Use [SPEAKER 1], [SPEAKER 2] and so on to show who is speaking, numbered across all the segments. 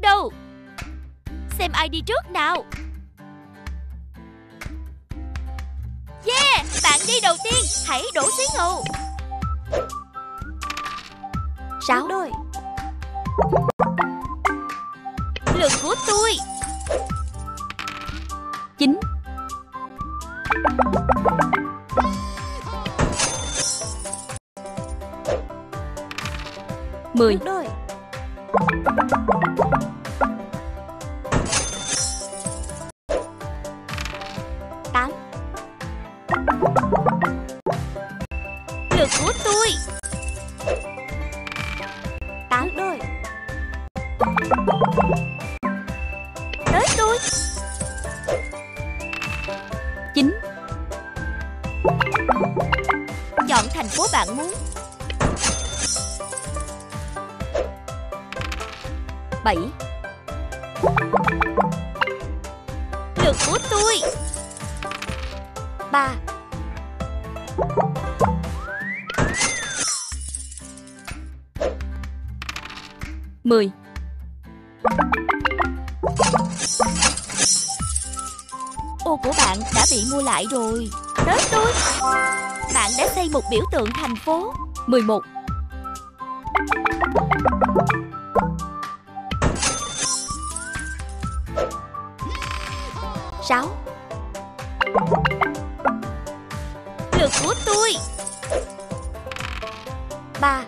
[SPEAKER 1] đâu. Xem ai đi trước nào. Yeah, bạn đi đầu tiên Hãy đổ xí ngầu. Sáu.
[SPEAKER 2] Đôi
[SPEAKER 1] Lượt của tôi.
[SPEAKER 2] Chín. Mười.
[SPEAKER 3] Đôi
[SPEAKER 1] của tôi.
[SPEAKER 2] Tám
[SPEAKER 3] Đôi.
[SPEAKER 1] Tới tôi.
[SPEAKER 2] Chín
[SPEAKER 1] Chọn thành phố bạn muốn.
[SPEAKER 2] Bảy.
[SPEAKER 1] Lượt của tôi.
[SPEAKER 2] Ba. 10
[SPEAKER 1] Ô của bạn đã bị mua lại rồi. Tới tôi. Bạn đã xây một biểu tượng thành phố.
[SPEAKER 2] 11 6
[SPEAKER 1] Lượt của tôi.
[SPEAKER 2] 3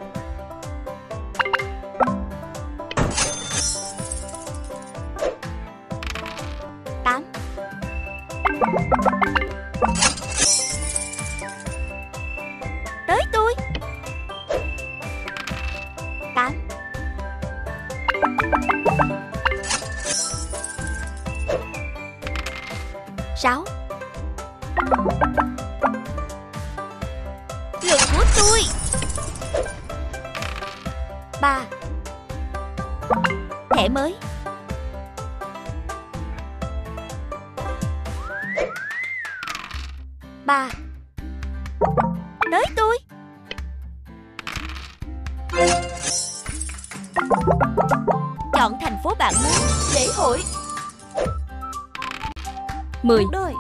[SPEAKER 2] 6
[SPEAKER 1] Lượng của tôi.
[SPEAKER 2] Ba.
[SPEAKER 1] Thẻ mới.
[SPEAKER 2] Ba.
[SPEAKER 1] Tới tôi. Chọn thành phố bạn muốn. Lễ hội.
[SPEAKER 2] Mười
[SPEAKER 3] Đôi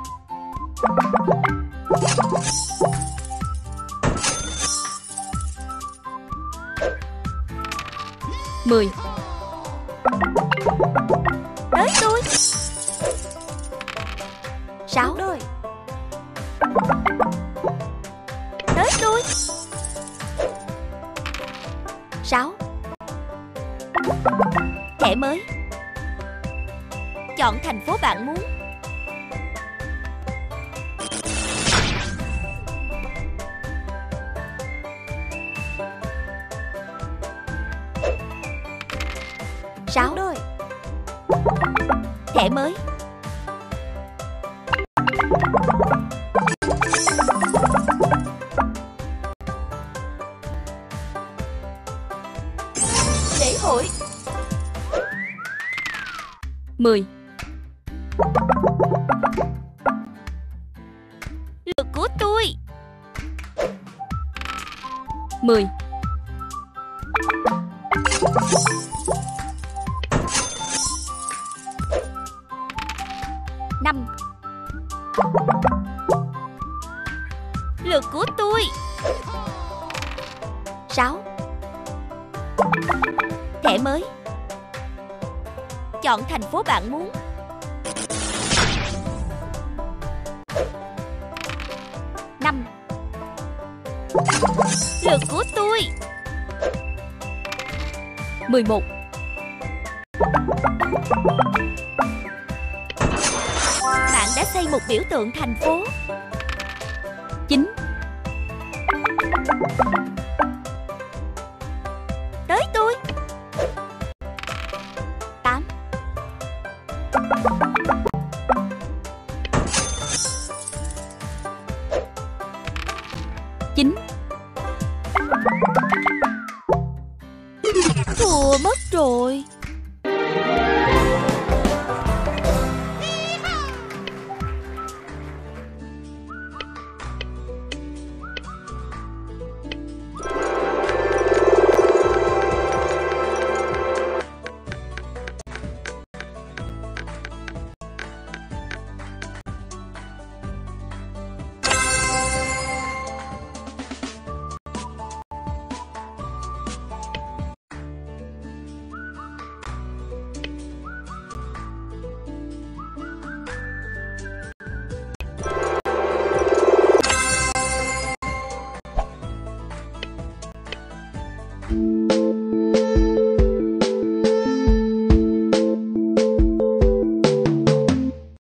[SPEAKER 2] Mười
[SPEAKER 1] Tới tôi.
[SPEAKER 2] Sáu.
[SPEAKER 3] Đôi
[SPEAKER 1] Tới tôi.
[SPEAKER 2] Sáu.
[SPEAKER 1] Thẻ mới. Chọn thành phố bạn muốn thẻ mới. Lễ hội.
[SPEAKER 2] 10
[SPEAKER 1] Lượt của tôi. 10 Lượt của tôi.
[SPEAKER 2] Sáu.
[SPEAKER 1] Thẻ mới. Chọn thành phố bạn muốn. Năm. Lượt của tôi.
[SPEAKER 2] Mười một.
[SPEAKER 1] Bạn đã xây một biểu tượng thành phố
[SPEAKER 2] chính
[SPEAKER 1] Tới tôi.
[SPEAKER 2] Tám. Chín.
[SPEAKER 1] Thua mất rồi.